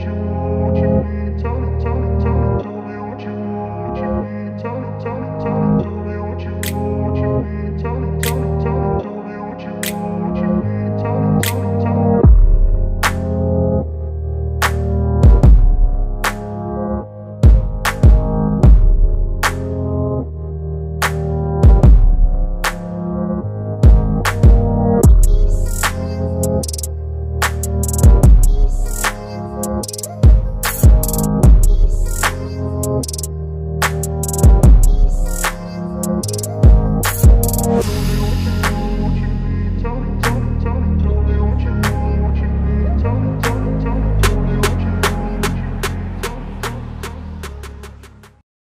you.